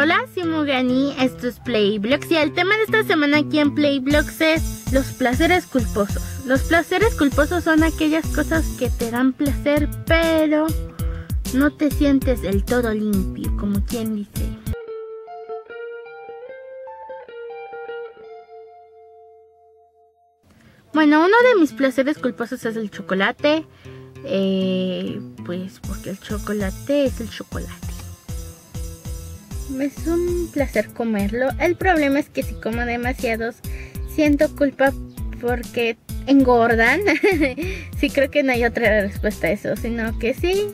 Hola, soy Mugani, esto es Playblocks y el tema de esta semana aquí en Playblocks es los placeres culposos. Los placeres culposos son aquellas cosas que te dan placer pero no te sientes del todo limpio, como quien dice. Bueno, uno de mis placeres culposos es el chocolate. Eh, pues porque el chocolate es el chocolate. Es un placer comerlo. El problema es que si como demasiados, siento culpa porque engordan. sí, creo que no hay otra respuesta a eso, sino que sí,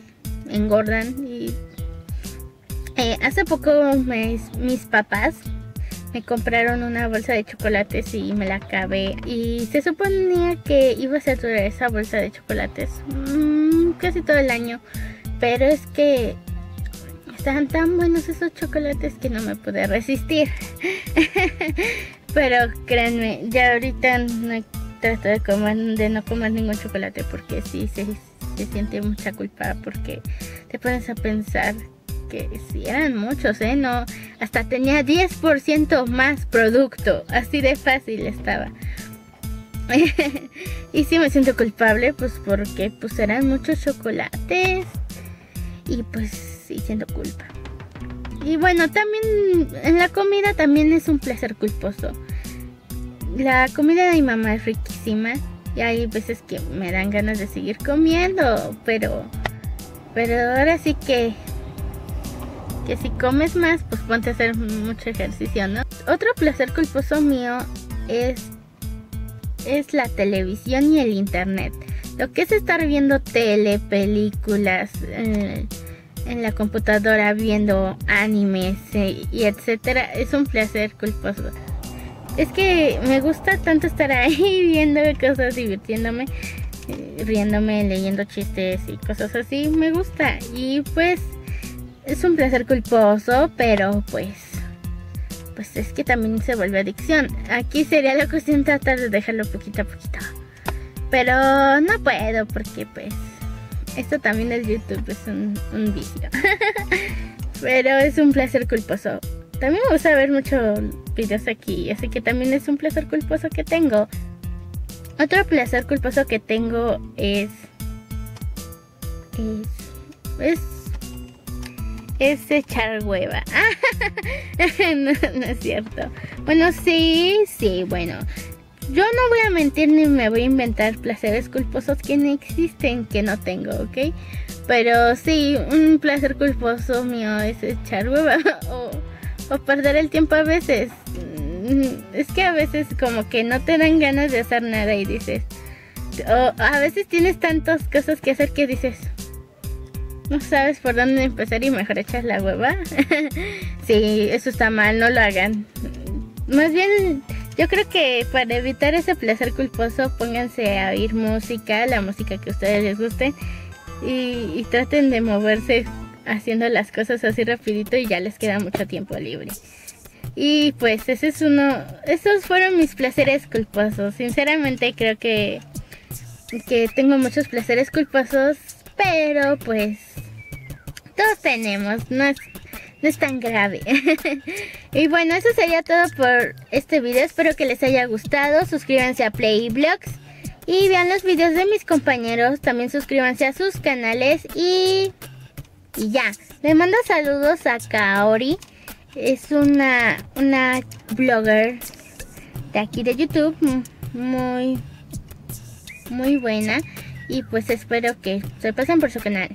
engordan. Y eh, hace poco mis papás me compraron una bolsa de chocolates y me la acabé. Y se suponía que iba a ser esa bolsa de chocolates mm, casi todo el año. Pero es que estaban tan buenos esos chocolates que no me pude resistir. pero créanme, ya ahorita no trato de, comer, de no comer ningún chocolate porque sí se, se siente mucha culpa porque te pones a pensar que sí eran muchos, ¿eh? No, hasta tenía 10% más producto, así de fácil estaba. y sí me siento culpable, pues porque pues eran muchos chocolates y pues sí siento culpa. Y bueno, también en la comida también es un placer culposo. La comida de mi mamá es riquísima y hay veces que me dan ganas de seguir comiendo, pero pero ahora sí que que si comes más, pues ponte a hacer mucho ejercicio, ¿no? Otro placer culposo mío es, es la televisión y el internet. Lo que es estar viendo tele, películas, eh, en la computadora viendo animes y etcétera, es un placer culposo. Es que me gusta tanto estar ahí viendo cosas, divirtiéndome, eh, riéndome, leyendo chistes y cosas así. Me gusta. Y pues es un placer culposo, pero pues pues es que también se vuelve adicción. Aquí sería la cuestión tratar de dejarlo poquito a poquito. Pero no puedo porque pues esto también es YouTube, es un, un vicio. pero es un placer culposo. También me gusta ver muchos videos aquí, así que también es un placer culposo que tengo. Otro placer culposo que tengo es... Es, es es echar hueva. no, es cierto. Bueno, sí, sí, bueno. Yo no voy a mentir ni me voy a inventar placeres culposos que no existen, que no tengo, ¿ok? Pero sí, un placer culposo mío es echar hueva o, o perder el tiempo a veces. Mm, es que a veces como que no te dan ganas de hacer nada y dices... O a veces tienes tantas cosas que hacer que dices, no sabes por dónde empezar y mejor echas la hueva. sí, eso está mal, no lo hagan. Más bien, yo creo que para evitar ese placer culposo, pónganse a oír música, la música que a ustedes les guste, y, traten de moverse haciendo las cosas así rapidito y ya les queda mucho tiempo libre. Y pues ese es uno, esos fueron mis placeres culposos. Sinceramente creo que, que tengo muchos placeres culposos pero pues todos tenemos, no es, no es tan grave. y bueno, eso sería todo por este video. Espero que les haya gustado. Suscríbanse a Playblogs y vean los videos de mis compañeros. También suscríbanse a sus canales y, y ya. Le mando saludos a Kaori. Es una, una blogger de aquí de YouTube. Muy, muy buena y pues espero que se pasen por su canal.